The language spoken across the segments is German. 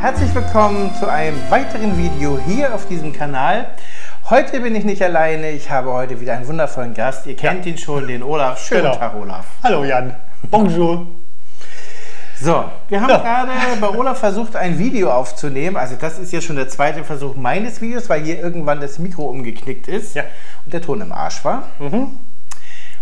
Herzlich willkommen zu einem weiteren Video hier auf diesem Kanal. Heute bin ich nicht alleine, ich habe heute wieder einen wundervollen Gast. Ihr kennt ja. ihn schon, den Olaf. Schönen genau. Tag, Olaf. Hallo Jan. Bonjour. So, wir haben ja. gerade bei Olaf versucht, ein Video aufzunehmen. Also das ist jetzt schon der zweite Versuch meines Videos, weil hier irgendwann das Mikro umgeknickt ist ja. und der Ton im Arsch war. Mhm.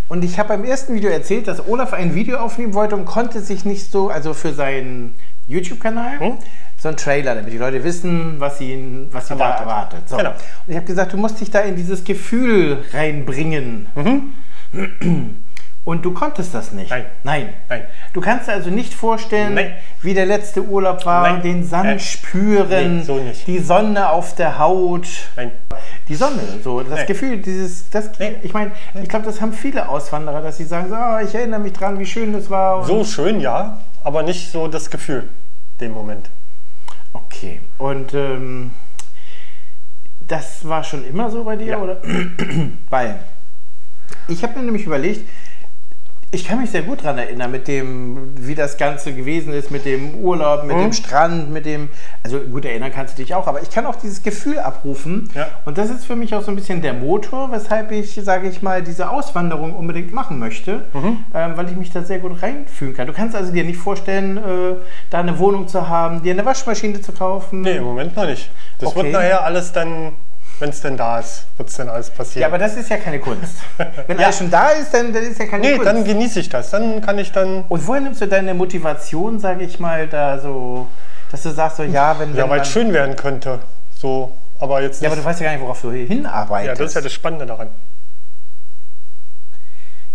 Und ich habe beim ersten Video erzählt, dass Olaf ein Video aufnehmen wollte und konnte sich nicht so, also für seinen YouTube-Kanal, mhm so ein Trailer, damit die Leute wissen, was sie, was sie erwartet. da erwartet. So. Genau. Und ich habe gesagt, du musst dich da in dieses Gefühl reinbringen. Mhm. Und du konntest das nicht. Nein. Nein. Nein. Du kannst dir also nicht vorstellen, Nein. wie der letzte Urlaub war, Nein. den Sand äh. spüren, nee, so die Sonne auf der Haut. Nein. Die Sonne, so das. Gefühl, dieses, das, ich meine, ich glaube, das haben viele Auswanderer, dass sie sagen, so, oh, ich erinnere mich dran, wie schön das war. so schön, ja, aber nicht so das Gefühl, dem Moment. Okay. Und ähm, das war schon immer so bei dir, ja. oder? Weil ich habe mir nämlich überlegt, ich kann mich sehr gut daran erinnern, mit dem, wie das Ganze gewesen ist, mit dem Urlaub, mit mhm. dem Strand, mit dem. Also gut erinnern kannst du dich auch, aber ich kann auch dieses Gefühl abrufen. Ja. Und das ist für mich auch so ein bisschen der Motor, weshalb ich, sage ich mal, diese Auswanderung unbedingt machen möchte, mhm. ähm, weil ich mich da sehr gut reinfühlen kann. Du kannst also dir nicht vorstellen, äh, da eine Wohnung zu haben, dir eine Waschmaschine zu kaufen. Nee, im Moment noch nicht. Das okay. wird nachher alles dann wenn es denn da ist, wird es denn alles passieren. Ja, aber das ist ja keine Kunst. Wenn ja. alles schon da ist, dann, dann ist ja keine nee, Kunst. Nee, dann genieße ich das. Dann kann ich dann. Und woher nimmst du deine Motivation, sage ich mal, da so, dass du sagst so, ja, wenn. Ja, weil es schön werden könnte. So, aber jetzt. Ja, aber du weißt ja gar nicht, worauf du hinarbeitest. Ja, das ist ja das Spannende daran.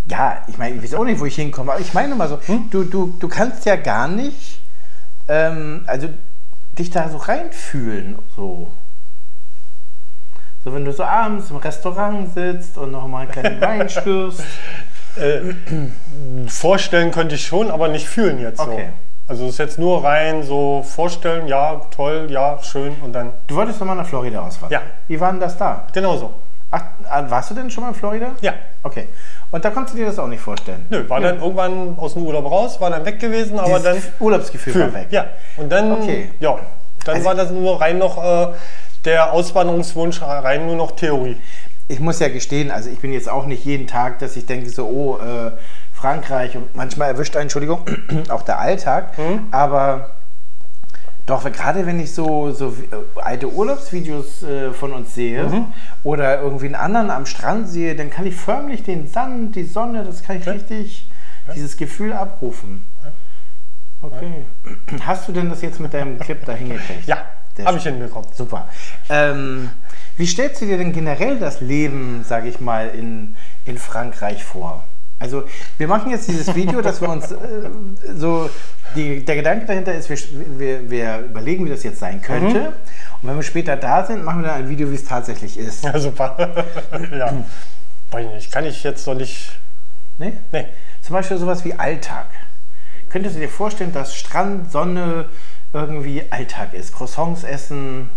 Ja, ich meine, ich weiß auch nicht, wo ich hinkomme, aber ich meine mal so, hm? du, du, du kannst ja gar nicht, ähm, also dich da so reinfühlen, so. So, wenn du so abends im Restaurant sitzt und noch mal einen kleinen Wein spürst. Äh, vorstellen könnte ich schon, aber nicht fühlen jetzt okay. so. Also es ist jetzt nur rein so vorstellen, ja, toll, ja, schön und dann. Du wolltest nochmal nach Florida auswandern? Ja. Wie war denn das da? Genau so. Ach, ah, warst du denn schon mal in Florida? Ja. Okay. Und da konntest du dir das auch nicht vorstellen? Nö, war ja. dann irgendwann aus dem Urlaub raus, war dann weg gewesen, aber Dieses dann. Urlaubsgefühl Fühl. war weg. Ja. Und dann, okay. ja, dann also war das nur rein noch äh, der Auswanderungswunsch rein nur noch Theorie? Ich muss ja gestehen, also ich bin jetzt auch nicht jeden Tag, dass ich denke so, oh, äh, Frankreich und manchmal erwischt einen, Entschuldigung, auch der Alltag, mhm. aber doch, gerade wenn ich so, so äh, alte Urlaubsvideos äh, von uns sehe mhm. oder irgendwie einen anderen am Strand sehe, dann kann ich förmlich den Sand, die Sonne, das kann ich ja. richtig, ja. dieses Gefühl abrufen. Ja. Okay. Hast du denn das jetzt mit deinem Clip da hingekriegt? Ja, habe ich hinbekommen. Super. Ähm, wie stellst du dir denn generell das Leben, sage ich mal, in, in Frankreich vor? Also wir machen jetzt dieses Video, dass wir uns äh, so, die, der Gedanke dahinter ist, wir, wir, wir, überlegen, wie das jetzt sein könnte. Mhm. Und wenn wir später da sind, machen wir dann ein Video, wie es tatsächlich ist. Ja, super. ja. Weiß nicht, kann ich jetzt noch nicht... Nee? Nee. Zum Beispiel sowas wie Alltag. Könntest du dir vorstellen, dass Strand, Sonne, irgendwie Alltag ist. Croissants essen.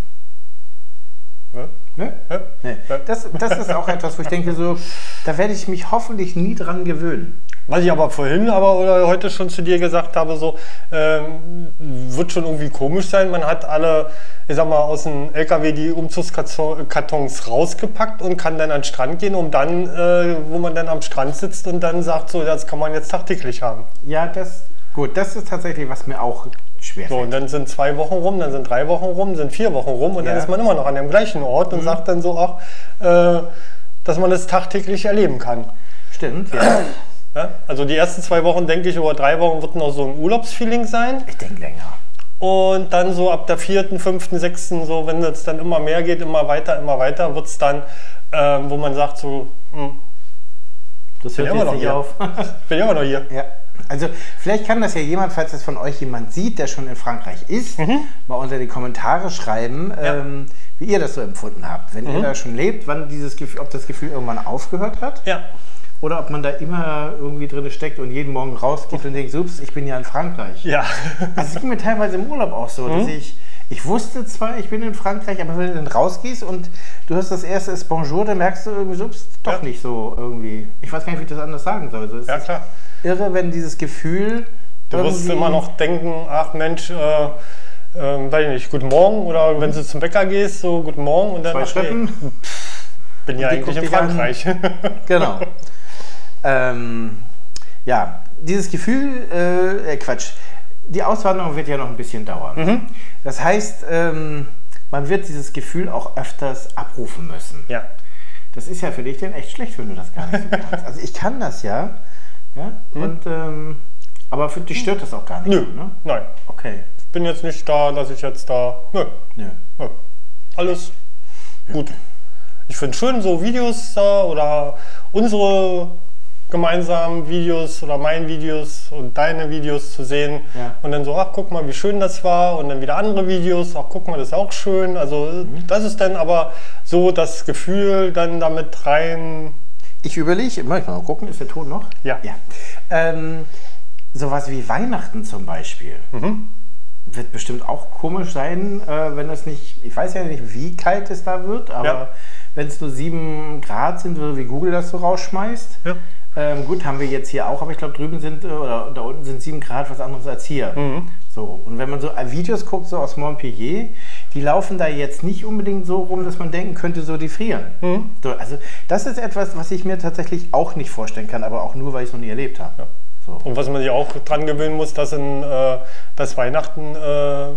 Ne? Ja. Nee. Das, das ist auch etwas, wo ich denke, so, da werde ich mich hoffentlich nie dran gewöhnen. Was ich aber vorhin aber oder heute schon zu dir gesagt habe, so ähm, wird schon irgendwie komisch sein. Man hat alle, ich sag mal, aus dem LKW die Umzugskartons rausgepackt und kann dann an den Strand gehen, um dann, äh, wo man dann am Strand sitzt und dann sagt, so, das kann man jetzt tagtäglich haben. Ja, das, gut, das ist tatsächlich, was mir auch schwer. So, und dann sind zwei Wochen rum, dann sind drei Wochen rum, sind vier Wochen rum und ja. dann ist man immer noch an dem gleichen Ort und mhm. sagt dann so auch, äh, dass man das tagtäglich erleben kann. Stimmt, ja. ja. Also die ersten zwei Wochen, denke ich, oder drei Wochen wird noch so ein Urlaubsfeeling sein. Ich denke länger. Und dann so ab der vierten, fünften, sechsten, so wenn es dann immer mehr geht, immer weiter, immer weiter, wird es dann, äh, wo man sagt so, mh, hm, das hört jetzt nicht auf. bin immer noch hier. Ja. Also vielleicht kann das ja jemand, falls das von euch jemand sieht, der schon in Frankreich ist, mhm. mal unter die Kommentare schreiben, ja. ähm, wie ihr das so empfunden habt. Wenn mhm. ihr da schon lebt, wann dieses Gefühl, ob das Gefühl irgendwann aufgehört hat. Ja. Oder ob man da immer irgendwie drin steckt und jeden Morgen rausgeht und denkt, ups, ich bin ja in Frankreich. Ja. Also es ging mir teilweise im Urlaub auch so, mhm. dass ich Ich wusste zwar, ich bin in Frankreich, aber wenn du dann rausgehst und du hast das erste ist Bonjour, dann merkst du irgendwie ups, doch Ja. nicht so irgendwie. Ich weiß gar nicht, wie ich das anders sagen soll. So, es Ja, ist klar. Irre, wenn dieses Gefühl. Du wirst immer noch denken, ach Mensch, äh, ähm, weiß ich nicht, guten Morgen oder wenn du zum Bäcker gehst, so guten Morgen und dann Zwei Schritten. bin ja eigentlich in. Frankreich. Genau. ähm, ja, dieses Gefühl, äh, äh, Quatsch, die Auswanderung wird ja noch ein bisschen dauern. Mhm. Das heißt, ähm, man wird dieses Gefühl auch öfters abrufen müssen. ja. Das ist ja für dich dann echt schlecht, wenn du das gar nicht so kannst. Also ich kann das ja, ja und, ähm, aber für dich stört das auch gar nicht. Nö, Ne? nein. Okay. Ich bin jetzt nicht da, dass ich jetzt da. Nö, Nö. nö. Alles gut. Ich finde schön, so Videos da oder unsere gemeinsamen Videos oder meine Videos und deine Videos zu sehen Ja. und dann so, ach guck mal, wie schön das war und dann wieder andere Videos, ach guck mal, das ist auch schön. Also Mhm. das ist dann aber so das Gefühl dann damit rein. Ich überlege, immer ich mal gucken, ist der Ton noch? Ja. ja. Ähm, sowas wie Weihnachten zum Beispiel. Wird bestimmt auch komisch sein, äh, wenn es nicht, ich weiß ja nicht, wie kalt es da wird, aber Ja. wenn es nur 7 Grad sind, so wie Google das so rausschmeißt. Ja. Ähm, gut, haben wir jetzt hier auch, aber ich glaube, drüben sind, äh, oder da unten sind 7 Grad was anderes als hier. So, und wenn man so Videos guckt, so aus Montpellier, die laufen da jetzt nicht unbedingt so rum, dass man denken könnte, so die frieren. So, also, das ist etwas, was ich mir tatsächlich auch nicht vorstellen kann, aber auch nur, weil ich es noch nie erlebt habe. Ja. So. Und was man sich auch dran gewöhnen muss, dass in äh, das Weihnachten, äh,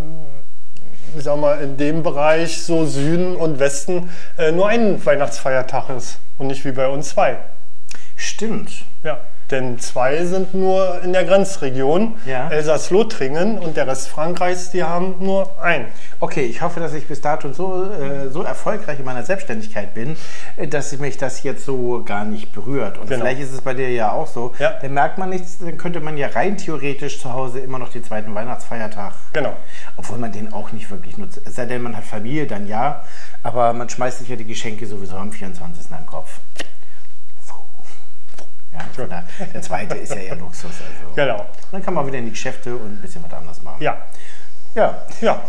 ich sag mal, in dem Bereich so Süden und Westen äh, nur ein Weihnachtsfeiertag ist und nicht wie bei uns zwei. Stimmt. Ja. Denn zwei sind nur in der Grenzregion, Ja. Elsass-Lothringen und der Rest Frankreichs, die haben nur ein. Okay, ich hoffe, dass ich bis dato so, äh, so erfolgreich in meiner Selbstständigkeit bin, äh, dass mich das jetzt so gar nicht berührt. Und Genau. vielleicht ist es bei dir ja auch so. Ja. Dann merkt man nichts, dann könnte man ja rein theoretisch zu Hause immer noch den zweiten Weihnachtsfeiertag, Genau. obwohl man den auch nicht wirklich nutzt. Es sei denn, man hat Familie, dann ja. Aber man schmeißt sich ja die Geschenke sowieso am 24. an den Kopf. Ja, da- der zweite ist ja eher Luxus. Also. Genau. Dann kann man wieder in die Geschäfte und ein bisschen was anderes machen. Ja. ja. Ja.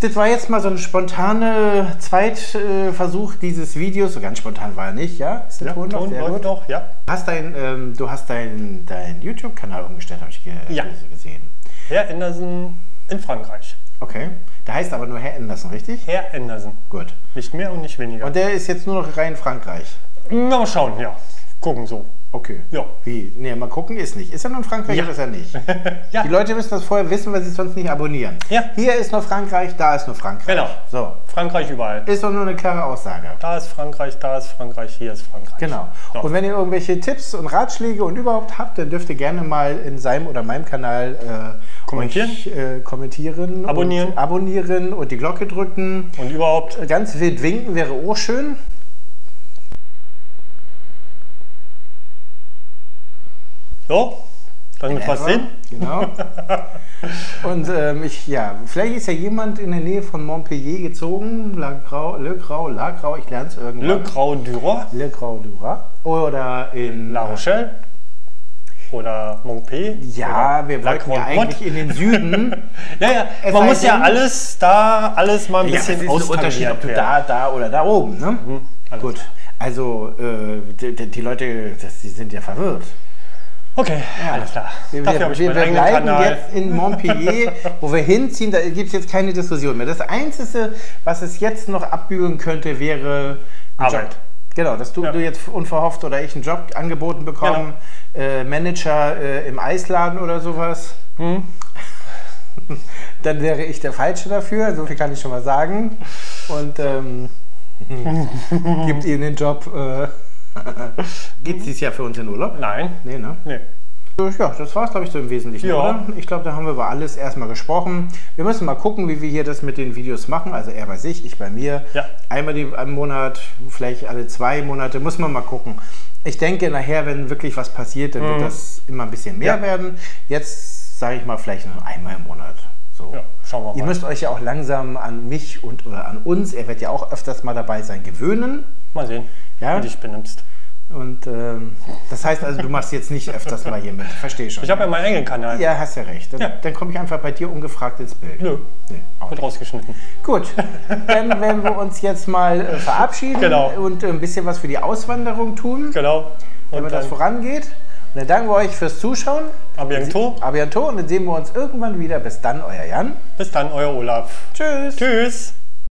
Das war jetzt mal so ein spontaner Zweitversuch dieses Videos. So ganz spontan war er nicht, ja? Ist der ja Ton noch? Ton Sehr gut. noch, ja. Hast dein, ähm, du hast deinen dein YouTube-Kanal umgestellt, habe ich ge Ja. gesehen. Herr Andersen in Frankreich. Okay. Der heißt aber nur Herr Anderson, richtig? Herr Andersen. Gut. Nicht mehr und nicht weniger. Und der ist jetzt nur noch rein Frankreich. Na, mal schauen, ja. Gucken so. Okay. Ja. Wie? Nee, mal gucken ist nicht. Ist er nur in Frankreich Ja. oder ist er nicht? Ja. Die Leute müssen das vorher wissen, weil sie es sonst nicht abonnieren. Ja. Hier ist nur Frankreich, da ist nur Frankreich. Genau. So. Frankreich überall. Ist doch nur eine klare Aussage. Da ist Frankreich, da ist Frankreich, hier ist Frankreich. Genau. Ja. Und wenn ihr irgendwelche Tipps und Ratschläge und überhaupt habt, dann dürft ihr gerne mal in seinem oder meinem Kanal äh, Kommentieren. Euch, äh, kommentieren. Abonnieren. Und abonnieren und die Glocke drücken. Und überhaupt, Ganz wild winken wäre auch schön. So, dann Ever. sehen. Genau. Und ähm, ich, ja, vielleicht ist ja jemand in der Nähe von Montpellier gezogen. La Grau, Le Grau, La Grau, ich lerne es irgendwann. Le Grand Duroy, Le Grau du Rat. Oder in. La Rochelle oder Montpellier. Ja, oder wir wollten ja eigentlich in den Süden. Ja, ja, Es man sei muss ja alles da, alles mal ein Ja, bisschen es ist ein Unterschied, ob du da, da oder da oben, ne? alles Gut. Also, äh, die, die die Leute, das, die sind ja verwirrt. Okay, alles klar. Wir, Dafür wir, wir, bleiben jetzt in Montpellier, wo wir hinziehen, da gibt es jetzt keine Diskussion mehr. Das Einzige, was es jetzt noch abbügeln könnte, wäre Arbeit. Job. Genau, dass du, Ja. du jetzt unverhofft oder ich einen Job angeboten bekommen, äh, Manager äh, im Eisladen oder sowas. Hm? Dann wäre ich der Falsche dafür, so viel kann ich schon mal sagen. Und ähm, gibt ihnen den Job. Äh, Geht es dieses Jahr für uns in Urlaub? Nein, Nee, ne? nee. Ja, das war es, glaube ich, so im Wesentlichen, Ja. oder? Ich glaube, da haben wir über alles erstmal gesprochen. Wir müssen mal gucken, wie wir hier das mit den Videos machen. Also er bei sich, ich bei mir. Ja. Einmal die, im Monat, vielleicht alle zwei Monate, muss man mal gucken. Ich denke, nachher, wenn wirklich was passiert, dann wird das immer ein bisschen mehr Mhm. Ja. werden. Jetzt sage ich mal vielleicht nur einmal im Monat. So. Ja, schauen wir Ihr mal. müsst euch ja auch langsam an mich und oder an uns, er wird ja auch öfters mal dabei sein, gewöhnen. Mal sehen, Ja? wie du dich benimmst. Und ähm, das heißt also, du machst jetzt nicht öfters mal hier mit. Verstehe schon. Ich habe ja meinen eigenen Kanal. ja, hast ja recht. Dann, Ja. dann komme ich einfach bei dir ungefragt ins Bild. Nö, Nee, wird rausgeschnitten. Gut, dann werden wir uns jetzt mal äh, verabschieden Genau. und äh, ein bisschen was für die Auswanderung tun, Genau. Und damit das vorangeht. Und dann danken wir euch fürs Zuschauen. a bientôt. A bientôt und dann sehen wir uns irgendwann wieder. Bis dann, euer Jan. Bis dann, euer Olaf. Tschüss. Tschüss.